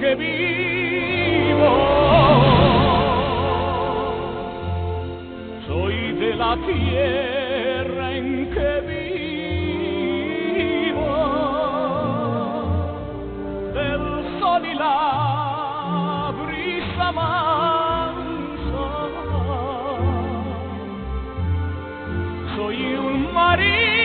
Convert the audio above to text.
que vivo. Soy de la tierra en que vivo, del sol y la brisa mansa. Soy un marido.